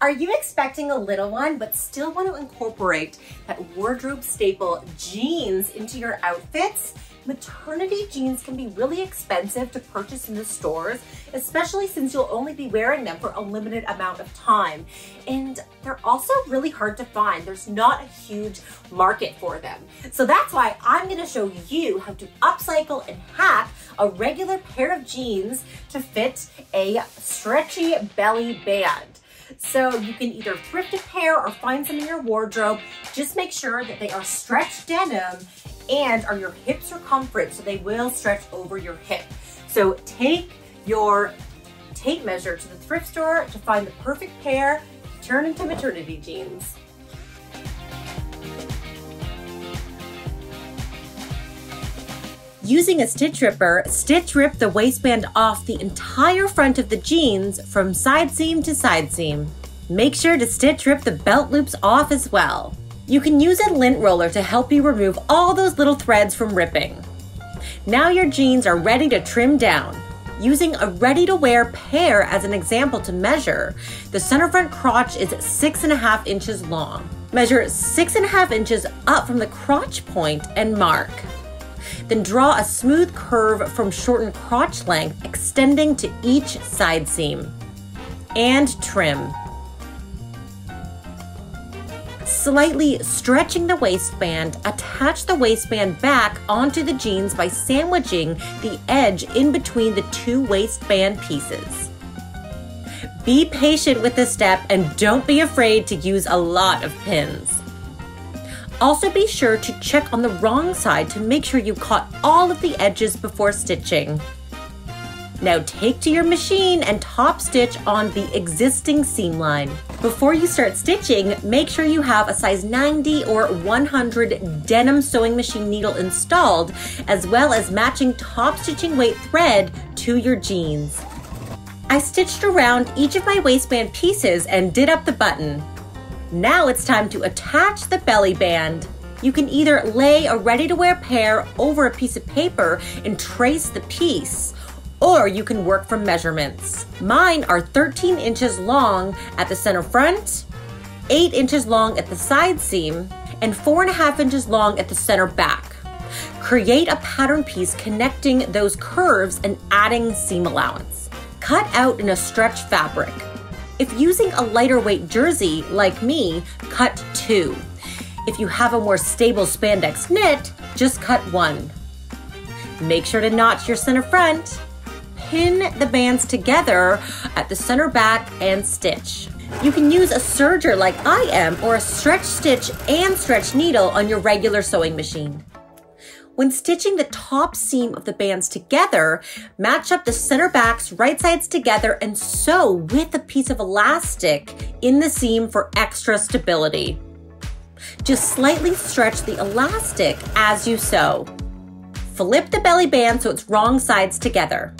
Are you expecting a little one but still want to incorporate that wardrobe staple jeans into your outfits? Maternity jeans can be really expensive to purchase in the stores, especially since you'll only be wearing them for a limited amount of time. And they're also really hard to find. There's not a huge market for them. So that's why I'm gonna show you how to upcycle and hack a regular pair of jeans to fit a stretchy belly band. So you can either thrift a pair or find some in your wardrobe. Just make sure that they are stretch denim and are your hip circumference so they will stretch over your hip. So take your tape measure to the thrift store to find the perfect pair, to turn into maternity jeans. Using a stitch ripper, stitch rip the waistband off the entire front of the jeans from side seam to side seam. Make sure to stitch rip the belt loops off as well. You can use a lint roller to help you remove all those little threads from ripping. Now your jeans are ready to trim down. Using a ready-to-wear pair as an example to measure, the center front crotch is six and a half inches long. Measure six and a half inches up from the crotch point and mark. Then draw a smooth curve from shortened crotch length extending to each side seam. And trim. Slightly stretching the waistband, attach the waistband back onto the jeans by sandwiching the edge in between the two waistband pieces. Be patient with this step and don't be afraid to use a lot of pins. Also be sure to check on the wrong side to make sure you caught all of the edges before stitching. Now take to your machine and top stitch on the existing seam line. Before you start stitching, make sure you have a size 90 or 100 denim sewing machine needle installed, as well as matching top stitching weight thread to your jeans. I stitched around each of my waistband pieces and did up the button. Now it's time to attach the belly band. You can either lay a ready-to-wear pair over a piece of paper and trace the piece, or you can work from measurements. Mine are 13 inches long at the center front, 8 inches long at the side seam, and 4.5 inches long at the center back. Create a pattern piece connecting those curves and adding seam allowance. Cut out in a stretch fabric. If using a lighter weight jersey, like me, cut two. If you have a more stable spandex knit, just cut one. Make sure to notch your center front. Pin the bands together at the center back and stitch. You can use a serger like I am or a stretch stitch and stretch needle on your regular sewing machine. When stitching the top seam of the bands together, match up the center backs right sides together and sew with a piece of elastic in the seam for extra stability. Just slightly stretch the elastic as you sew. Flip the belly band so it's wrong sides together.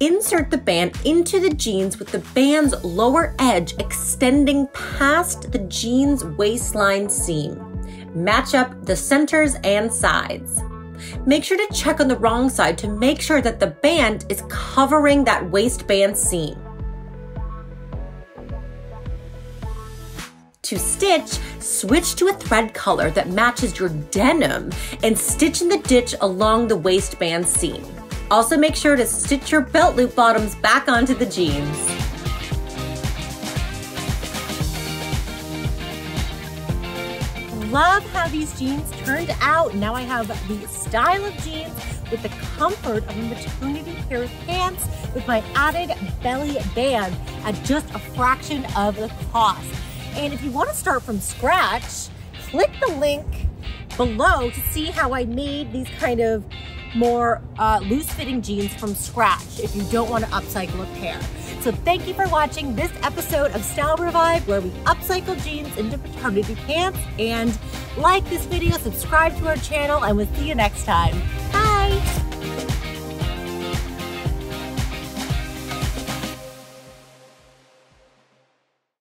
Insert the band into the jeans with the band's lower edge extending past the jeans waistline seam. Match up the centers and sides. Make sure to check on the wrong side to make sure that the band is covering that waistband seam. To stitch, switch to a thread color that matches your denim and stitch in the ditch along the waistband seam. Also make sure to stitch your belt loop bottoms back onto the jeans. love how these jeans turned out. Now I have the style of jeans with the comfort of a maternity pair of pants with my added belly band at just a fraction of the cost. And if you want to start from scratch, click the link below to see how I made these kind of more uh, loose fitting jeans from scratch if you don't want to upcycle a pair. So thank you for watching this episode of Style Revive where we upcycle jeans into paternity pants and like this video, subscribe to our channel, and we'll see you next time. Bye!